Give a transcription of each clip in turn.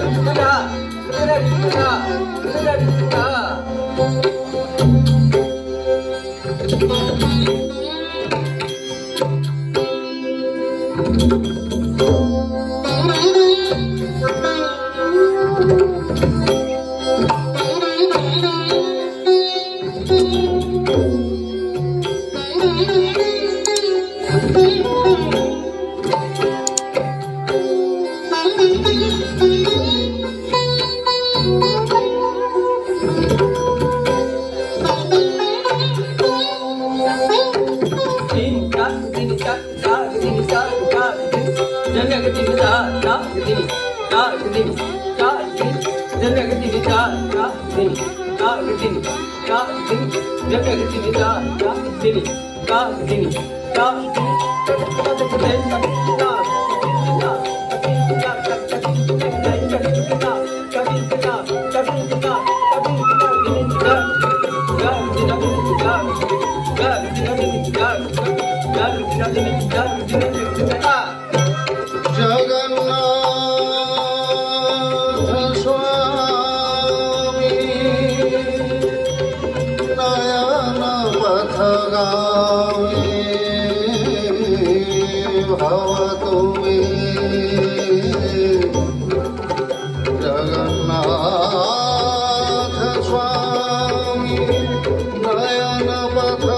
누구나 누구나 누구나 누구나 누구나 दिल चार चार दिल जनक दिल चार चार दिल चार दिल चार दिल जनक दिल चार चार दिल चार दिल चार दिल जनक दिल चार चार दिल चार दिल चार God, God, God, God, God, God, God, God, God, God, God, Jagannath स्वामी नयन पथ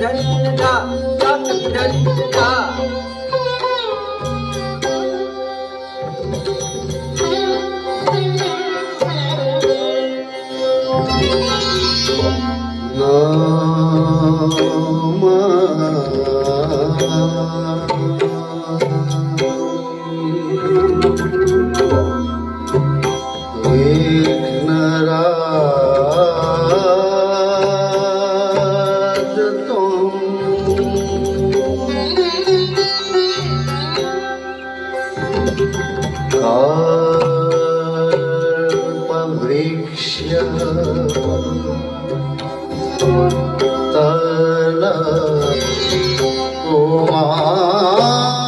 म Oh, my God.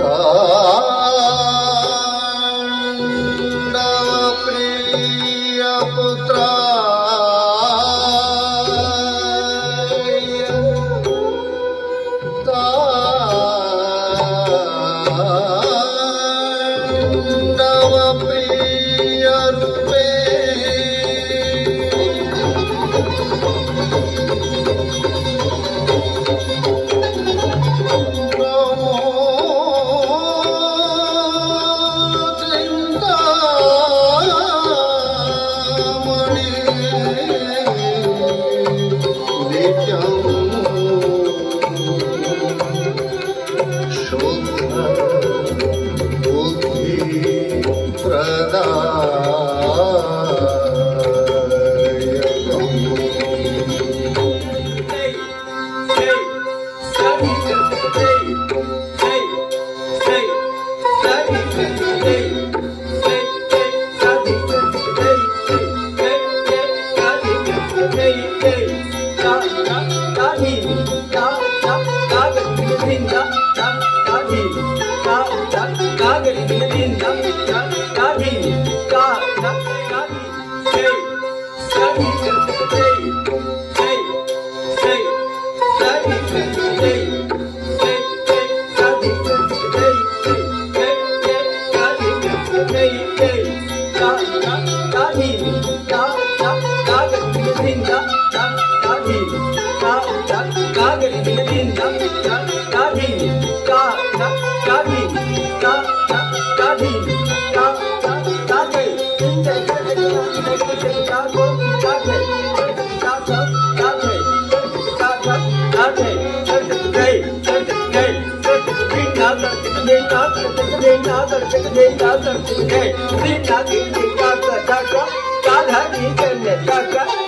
हा Hey, hey, da, da, da, da, da, da, भिंदा का का भी का का का गरी बिन भिंदा का का भी का का का भी का का का भी का का का के भिंदा का के का के का को का के का का का के का का का के गए गए भिंदा कर भिंदा कर भिंदा कर भिंदा कर गए भिंदा की का का का का धनी करने का का